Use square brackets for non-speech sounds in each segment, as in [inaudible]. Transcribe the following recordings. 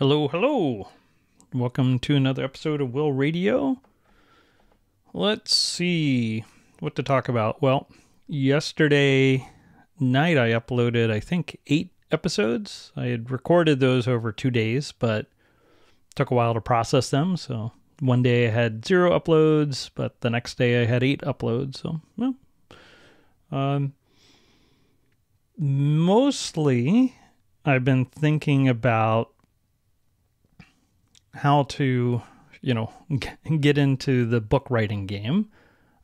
Hello, hello. Welcome to another episode of Will Radio. Let's see what to talk about. Well, yesterday night I uploaded, I think, eight episodes. I had recorded those over two days, but took a while to process them. So one day I had zero uploads, but the next day I had eight uploads. So, well, um, mostly I've been thinking about how to, you know, get into the book writing game.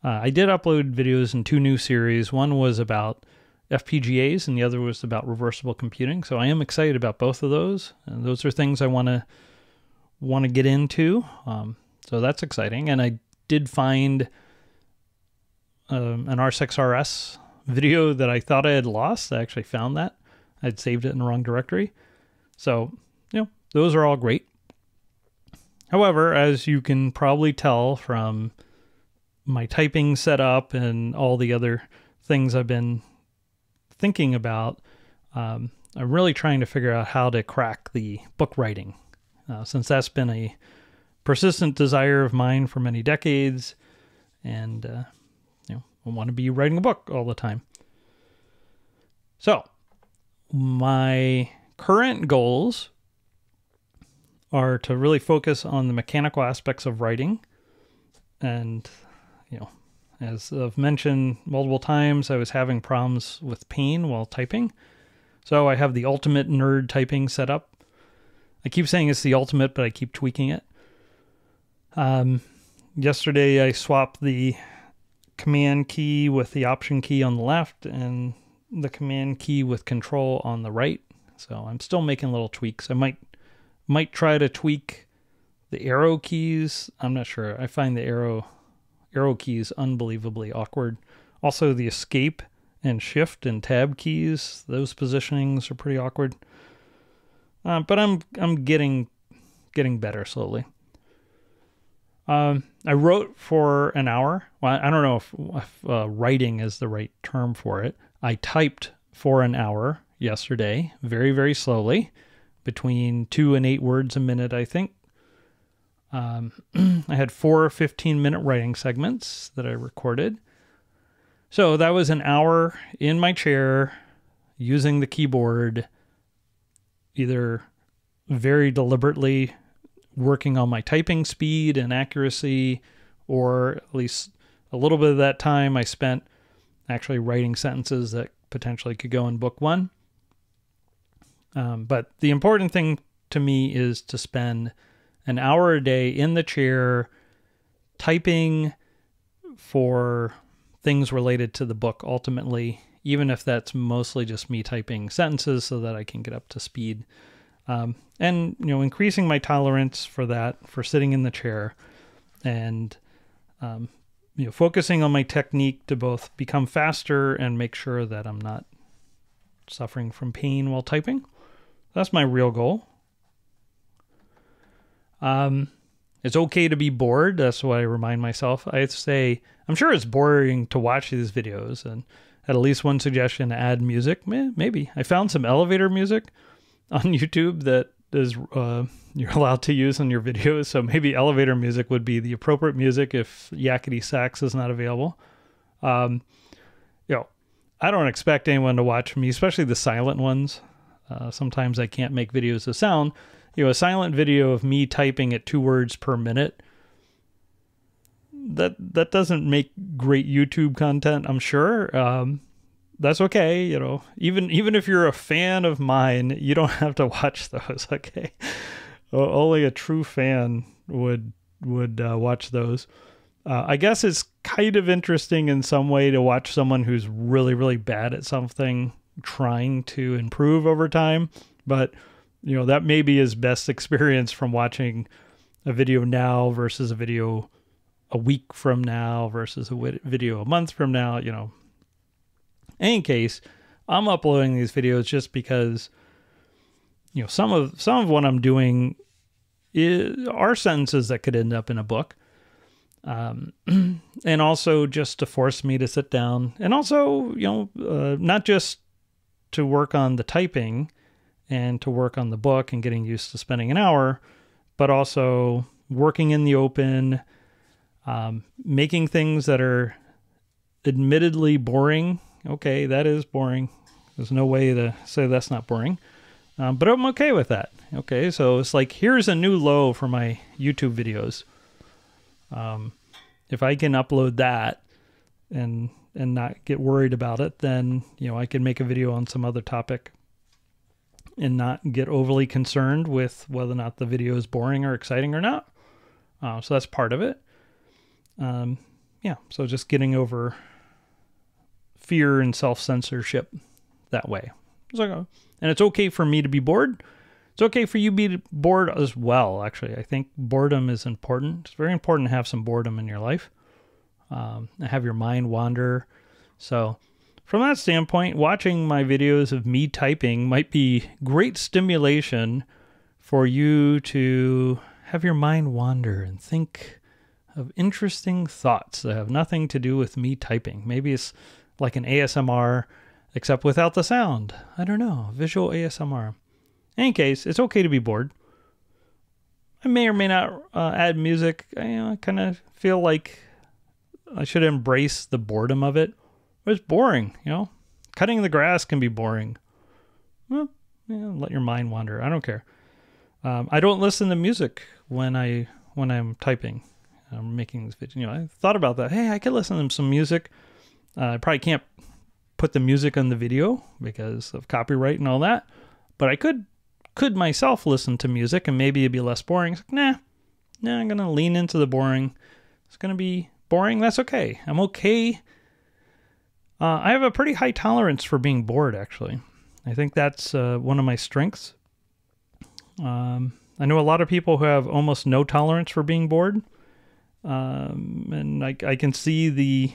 Uh, I did upload videos in two new series. One was about FPGAs, and the other was about reversible computing. So I am excited about both of those, and those are things I want to want to get into. Um, so that's exciting. And I did find um, an R6RS video that I thought I had lost. I actually found that. I'd saved it in the wrong directory. So, you know, those are all great. However, as you can probably tell from my typing setup and all the other things I've been thinking about, um, I'm really trying to figure out how to crack the book writing, uh, since that's been a persistent desire of mine for many decades, and uh, you know, I want to be writing a book all the time. So, my current goals are to really focus on the mechanical aspects of writing. And, you know, as I've mentioned multiple times, I was having problems with pain while typing. So I have the ultimate nerd typing set up. I keep saying it's the ultimate, but I keep tweaking it. Um, yesterday I swapped the command key with the option key on the left and the command key with control on the right. So I'm still making little tweaks. I might might try to tweak the arrow keys. I'm not sure. I find the arrow arrow keys unbelievably awkward. Also the escape and shift and tab keys, those positionings are pretty awkward. Uh, but I'm I'm getting getting better slowly. Um, I wrote for an hour. Well, I don't know if, if uh, writing is the right term for it. I typed for an hour yesterday, very very slowly between two and eight words a minute, I think. Um, [clears throat] I had four 15 minute writing segments that I recorded. So that was an hour in my chair using the keyboard, either very deliberately working on my typing speed and accuracy, or at least a little bit of that time I spent actually writing sentences that potentially could go in book one. Um, but the important thing to me is to spend an hour a day in the chair typing for things related to the book ultimately, even if that's mostly just me typing sentences so that I can get up to speed. Um, and, you know, increasing my tolerance for that, for sitting in the chair and, um, you know, focusing on my technique to both become faster and make sure that I'm not suffering from pain while typing. That's my real goal. Um, it's okay to be bored. That's what I remind myself. I say I'm sure it's boring to watch these videos, and at least one suggestion: add music. Maybe I found some elevator music on [laughs] YouTube that is uh, you're allowed to use in your videos. So maybe elevator music would be the appropriate music if Yakety Sax is not available. Um, you know, I don't expect anyone to watch me, especially the silent ones. Uh, sometimes I can't make videos of sound. You know, a silent video of me typing at two words per minute. That that doesn't make great YouTube content, I'm sure. Um, that's okay, you know. Even even if you're a fan of mine, you don't [laughs] have to watch those. [laughs] Okay, only a true fan would would uh, watch those. Uh, I guess it's kind of interesting in some way to watch someone who's really really bad at something trying to improve over time. But, you know, that may be his best experience from watching a video now versus a video a week from now versus a video a month from now, you know. Any case, I'm uploading these videos just because you know, some of some of what I'm doing is, are sentences that could end up in a book. Um, [clears throat] and also just to force me to sit down and also, you know, uh, not just to work on the typing and to work on the book and getting used to spending an hour, but also working in the open, um, making things that are admittedly boring. Okay, that is boring. There's no way to say that's not boring. Um, but I'm okay with that. Okay, so it's like here's a new low for my YouTube videos. Um, if I can upload that and and not get worried about it, then you know I can make a video on some other topic and not get overly concerned with whether or not the video is boring or exciting or not. Uh, so that's part of it. Um, yeah, so just getting over fear and self censorship that way. Like, and it's okay for me to be bored. It's okay for you to be bored as well, actually. I think boredom is important. It's very important to have some boredom in your life, um, have your mind wander. So, from that standpoint, watching my videos of me typing might be great stimulation for you to have your mind wander and think of interesting thoughts that have nothing to do with me typing. Maybe it's like an ASMR, except without the sound. I don't know. Visual ASMR. In any case, it's okay to be bored. I may or may not uh, add music. I you know, kind of feel like I should embrace the boredom of it. It's boring, you know. Cutting the grass can be boring. Well, yeah, let your mind wander. I don't care. Um, I don't listen to music when I when I'm typing. I'm making this video. You know, I thought about that. Hey, I could listen to some music. Uh, I probably can't put the music on the video because of copyright and all that, but I could could myself listen to music and maybe it'd be less boring. It's like, nah, nah, I'm gonna lean into the boring. It's gonna be boring. That's okay. I'm okay. Uh, I have a pretty high tolerance for being bored. Actually, I think that's uh, one of my strengths. Um, I know a lot of people who have almost no tolerance for being bored, um, and I, I can see the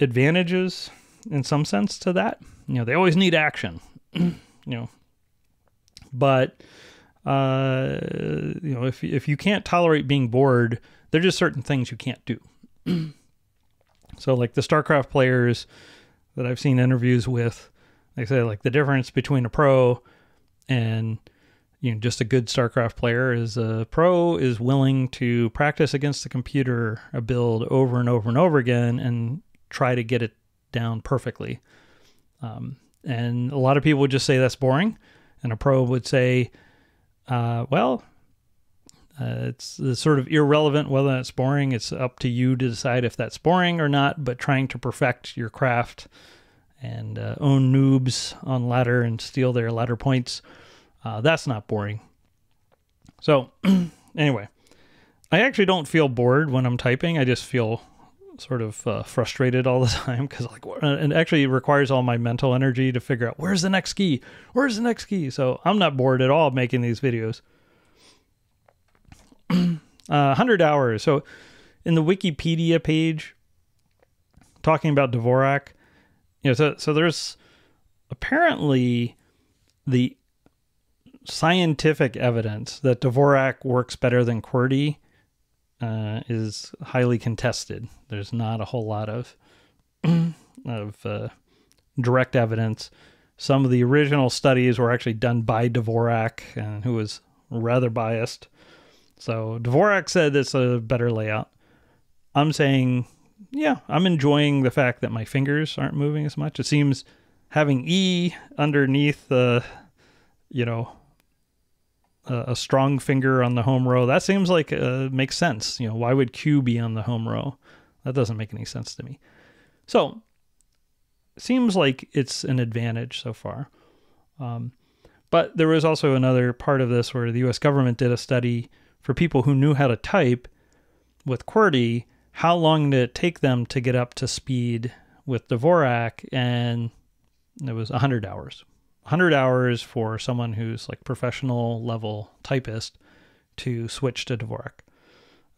advantages in some sense to that. You know, they always need action. [clears throat] you know, but uh, you know, if if you can't tolerate being bored, there's just certain things you can't do. [clears throat] so, like the StarCraft players that I've seen interviews with, they say like the difference between a pro and you know just a good StarCraft player is a pro is willing to practice against the computer a build over and over and over again and try to get it down perfectly. Um, and a lot of people would just say that's boring, and a pro would say, uh, "Well, uh, it's, it's, sort of irrelevant whether that's boring. It's up to you to decide if that's boring or not. But trying to perfect your craft and uh, own noobs on ladder and steal their ladder points, uh, that's not boring. So, [clears throat] anyway, I actually don't feel bored when I'm typing. I just feel sort of uh, frustrated all the [laughs] time because like and actually requires all my mental energy to figure out where's the next key where's the next key so i'm not bored at all making these videos uh, 100 hours so in the wikipedia page talking about dvorak you know so, so there's apparently the scientific evidence that dvorak works better than qwerty uh, is highly contested. There's not a whole lot of [clears throat] of uh, direct evidence. Some of the original studies were actually done by Dvorak, and who was rather biased. So Dvorak said it's a better layout. I'm saying, yeah, I'm enjoying the fact that my fingers aren't moving as much. It seems having E underneath the, you know, a, a strong finger on the home row. That seems like uh, makes sense. You know, why would Q be on the home row? That doesn't make any sense to me. So, seems like it's an advantage so far. Um, but there was also another part of this where the U.S. government did a study for people who knew how to type with QWERTY. How long did it take them to get up to speed with Dvorak? And it was 100 hours. 100 hours for someone who's like professional level typist to switch to Dvorak.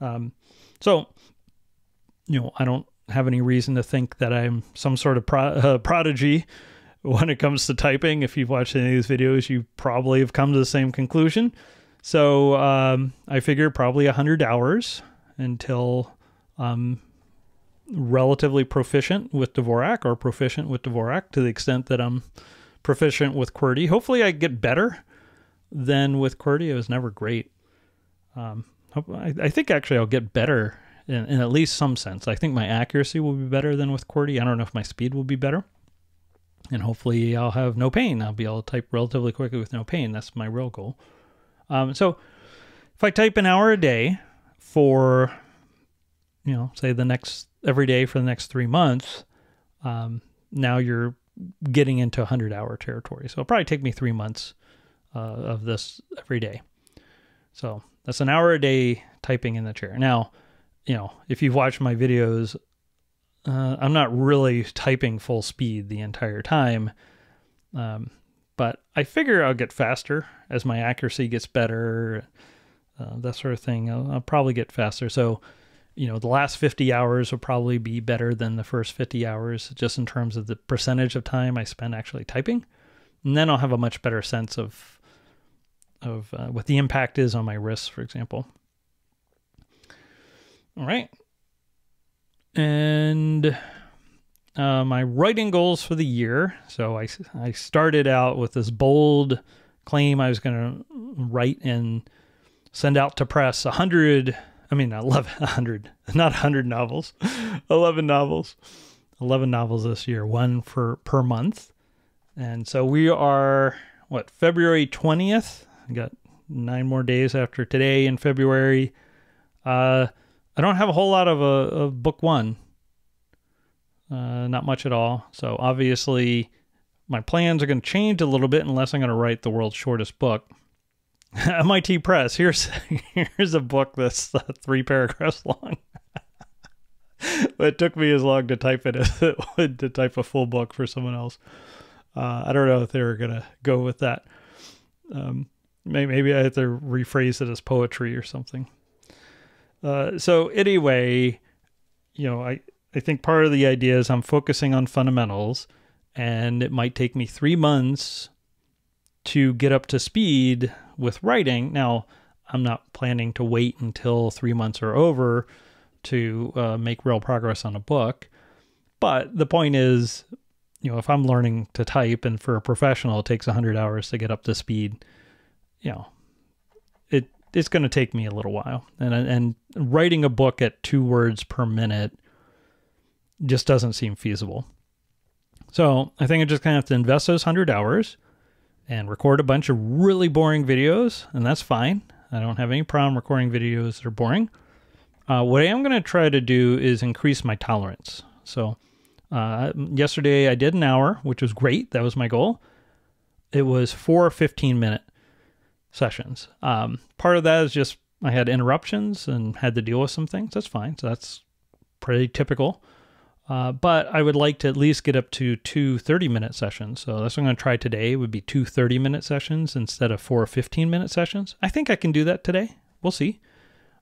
Um, so, you know, I don't have any reason to think that I'm some sort of pro- [laughs] uh, prodigy when it comes to typing. If you've watched any of these videos, you probably have come to the same conclusion. So um, I figure probably 100 hours until I'm relatively proficient with Dvorak or proficient with Dvorak to the extent that I'm proficient with QWERTY. Hopefully, I get better than with QWERTY. It was never great. Um, I, think actually I'll get better in, in, at least some sense. I think my accuracy will be better than with QWERTY. I don't know if my speed will be better. And hopefully I'll have no pain. I'll be able to type relatively quickly with no pain. That's my real goal. Um, so if I type an hour a day for, you know, say the next every day for the next three months, um, now you're getting into 100 hour territory. So it'll probably take me three months uh, of this every day. So that's an hour a day typing in the chair. Now, you know, if you've watched my videos, uh, I'm not really typing full speed the entire time. Um, but I figure I'll get faster as my accuracy gets better, uh, that sort of thing. I'll, I'll, probably get faster. So, you know, the last 50 hours will probably be better than the first 50 hours, just in terms of the percentage of time I spend actually typing. And then I'll have a much better sense of of uh, what the impact is on my wrists, for example. All right. And uh, my writing goals for the year. So I, I started out with this bold claim I was going to write and send out to press 100, I mean, 11, [laughs] 100, not 100 novels, [laughs] 11 novels, 11 novels this year, one for per month. And so we are, what, February 20th? I got nine more days after today in February. Uh, I don't have a whole lot of, of book one. Uh, not much at all. So obviously, my plans are going to change a little bit unless I'm going to write the world's shortest book. [laughs] MIT Press. Here's [laughs] here's a book that's uh, three paragraphs long. but [laughs] it took me as long to type it as it would to type a full book for someone else. Uh, I don't know if they were gonna go with that. Um, maybe I have to rephrase it as poetry or something. Uh, so anyway, you know, I I think part of the idea is I'm focusing on fundamentals, and it might take me three months to get up to speed with writing. Now, I'm not planning to wait until three months are over to uh, make real progress on a book. But the point is, you know, if I'm learning to type and for a professional it takes 100 hours to get up to speed, you know, it it's going to take me a little while. And and writing a book at 2 words per minute just doesn't seem feasible. So, I think I just kind of have to invest those 100 hours and record a bunch of really boring videos, and that's fine. I don't have any problem recording videos that are boring. Uh, what I am going to try to do is increase my tolerance. So, uh, yesterday I did an hour, which was great. That was my goal. It was four 15 minute sessions. Um, part of that is just I had interruptions and had to deal with some things. That's fine. So, that's pretty typical. Uh, but I would like to at least get up to two 30 minute sessions. So that's what I'm going to try today would be two 30 minute sessions instead of four 15 minute sessions. I think I can do that today. We'll see.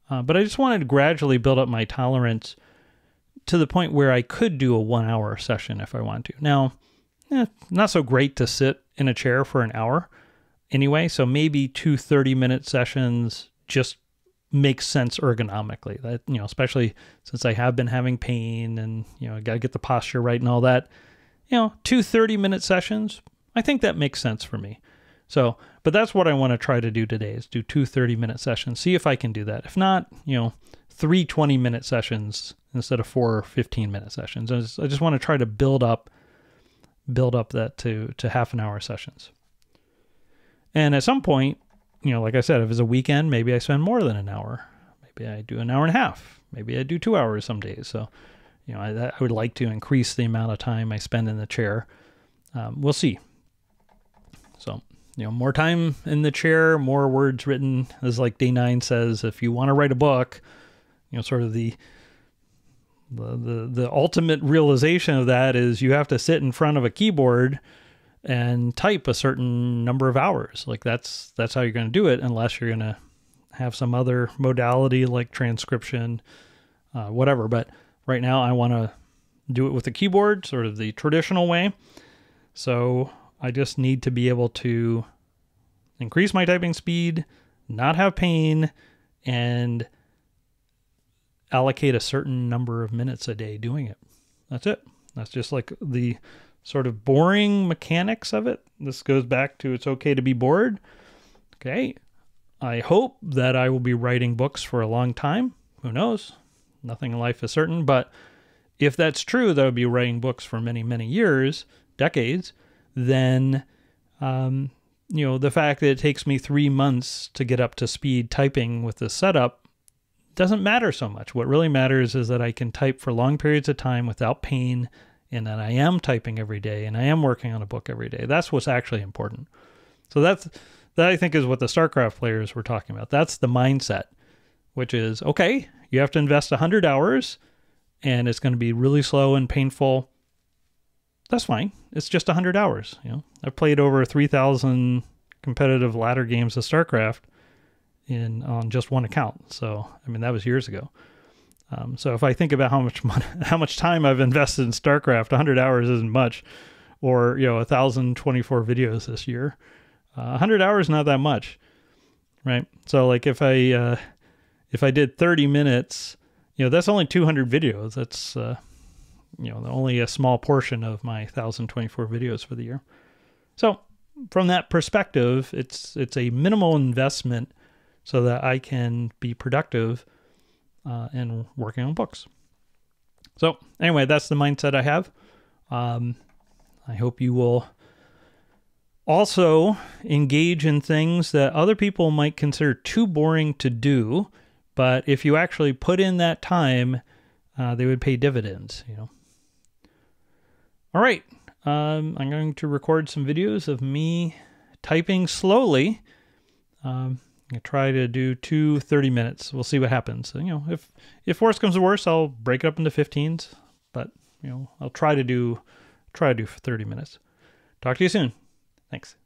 Uh, but I just wanted to gradually build up my tolerance to the point where I could do a one hour session if I want to. Now, eh, not so great to sit in a chair for an hour anyway. So maybe two 30 minute sessions just makes sense ergonomically. That you know, especially since I have been having pain and you know, I got to get the posture right and all that. You know, two 30 minute sessions, I think that makes sense for me. So, but that's what I want to try to do today is do two 30 minute sessions. See if I can do that. If not, you know, three 20 minute sessions instead of four 15 minute sessions. I just, I just want to try to build up build up that to to half an hour sessions. And at some point, you know, like I said, if it's a weekend, maybe I spend more than an hour. Maybe I do an hour and a half. Maybe I do two hours some days. So, you know, I, I would like to increase the amount of time I spend in the chair. Um, we'll see. So, you know, more time in the chair, more words written. As like Day9 says, if you want to write a book, you know, sort of the the, the the ultimate realization of that is you have to sit in front of a keyboard and type a certain number of hours. Like that's that's how you're going to do it, unless you're going to have some other modality like transcription, uh, whatever. But right now, I want to do it with the keyboard, sort of the traditional way. So I just need to be able to increase my typing speed, not have pain, and allocate a certain number of minutes a day doing it. That's it. That's just like the sort of boring mechanics of it. This goes back to it's okay to be bored. Okay. I hope that I will be writing books for a long time. Who knows? Nothing in life is certain. But if that's true, that I would be writing books for many, many years, decades, then, um, you know, the fact that it takes me three months to get up to speed typing with the setup doesn't matter so much. What really matters is that I can type for long periods of time without pain and that I am typing every day and I am working on a book every day. That's what's actually important. So that's that I think is what the StarCraft players were talking about. That's the mindset, which is okay, you have to invest 100 hours and it's going to be really slow and painful. That's fine. It's just 100 hours, you know. I've played over 3000 competitive ladder games of StarCraft in on just one account. So, I mean, that was years ago. Um, so if I think about how much money, [laughs] how much time I've invested in StarCraft, 100 hours isn't much, or you know, 1,024 videos this year. Uh, 100 hours not that much, right? So like if I uh, if I did 30 minutes, you know, that's only 200 videos. That's uh, you know only a small portion of my 1,024 videos for the year. So from that perspective, it's it's a minimal investment so that I can be productive uh, and working on books. So, anyway, that's the mindset I have. Um, I hope you will also engage in things that other people might consider too boring to do, but if you actually put in that time, uh, they would pay dividends. You know. All right, um, I'm going to record some videos of me typing slowly. Um, I try to do two 30 minutes. We'll see what happens. You know, if if worse comes to worse, I'll break it up into 15s. But you know, I'll try to do try to do for 30 minutes. Talk to you soon. Thanks.